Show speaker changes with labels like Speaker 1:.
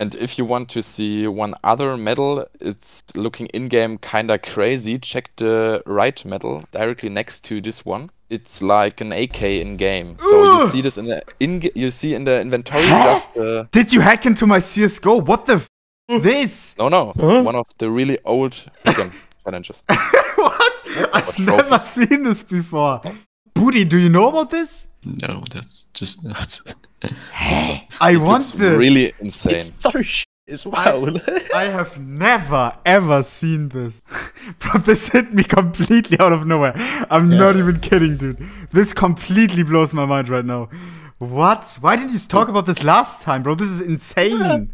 Speaker 1: And if you want to see one other medal, it's looking in-game kinda crazy. Check the right medal directly next to this one. It's like an AK in-game. So you see this in the in you see in the inventory just uh,
Speaker 2: Did you hack into my CSGO? What the f- this?
Speaker 1: no no
Speaker 3: Huh?
Speaker 1: one of the really old challenges.
Speaker 2: what? I've never
Speaker 1: trophies.
Speaker 2: seen this before. Budey, do you know about this?
Speaker 3: No, that's just not.
Speaker 2: I
Speaker 1: It
Speaker 2: want
Speaker 1: looks
Speaker 2: this.
Speaker 1: really insane.
Speaker 3: it's so shit as well.
Speaker 2: I have never ever seen this. Bro, this hit me completely out of nowhere. I'm not even kidding, dude. This completely blows my mind right now. What? Why did you talk about this last time, bro? This is insane.